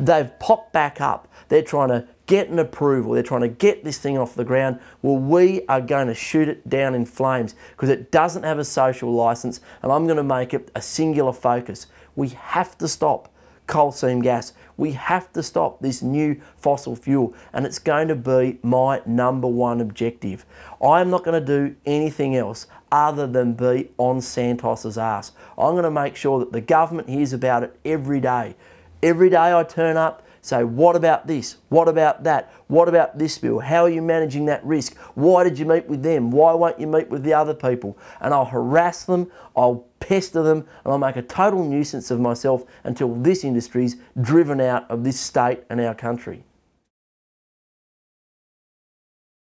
they've popped back up. They're trying to get an approval. They're trying to get this thing off the ground. Well, we are going to shoot it down in flames because it doesn't have a social license and I'm going to make it a singular focus. We have to stop coal seam gas. We have to stop this new fossil fuel and it's going to be my number one objective. I am not going to do anything else other than be on Santos's ass. I'm going to make sure that the government hears about it every day. Every day I turn up, say, what about this? What about that? What about this bill? How are you managing that risk? Why did you meet with them? Why won't you meet with the other people? And I'll harass them, I'll pester them, and I'll make a total nuisance of myself until this industry's driven out of this state and our country.